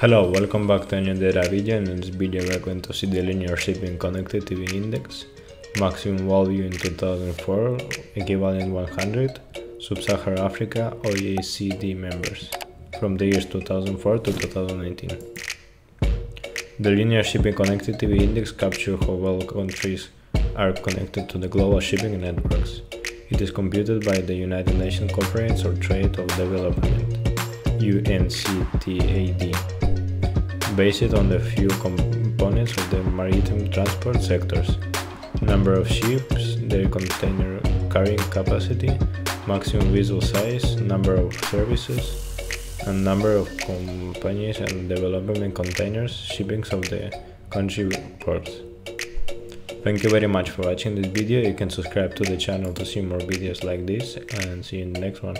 Hello, welcome back to another video and in this video we're going to see the linear shipping connectivity index, maximum value in 2004, equivalent 100, Sub-Saharan Africa OECD members, from the years 2004 to 2019. The linear shipping connectivity index captures how well countries are connected to the global shipping networks. It is computed by the United Nations Conference on Trade of Development, UNCTAD, based on the few components of the maritime transport sectors number of ships, their container carrying capacity, maximum vessel size, number of services, and number of companies and development containers shipping of the country ports. Thank you very much for watching this video, you can subscribe to the channel to see more videos like this and see you in the next one.